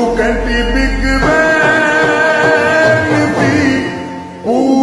who can be big man be.